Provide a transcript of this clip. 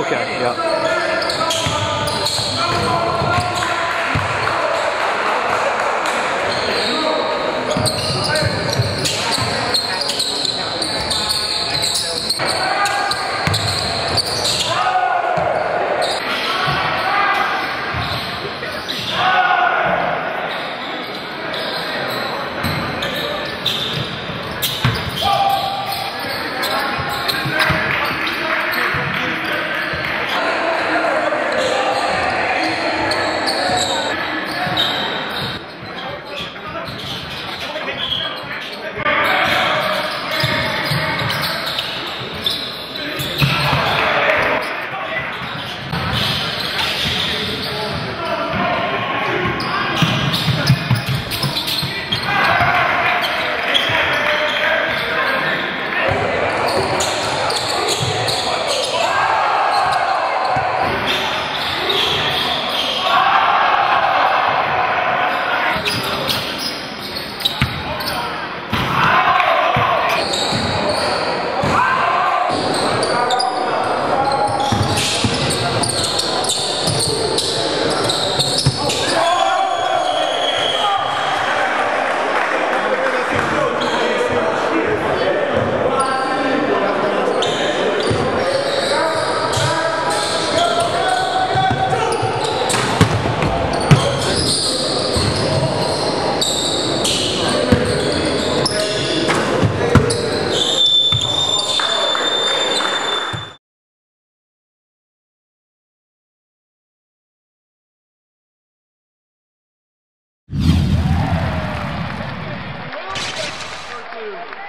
Okay, yeah. Two.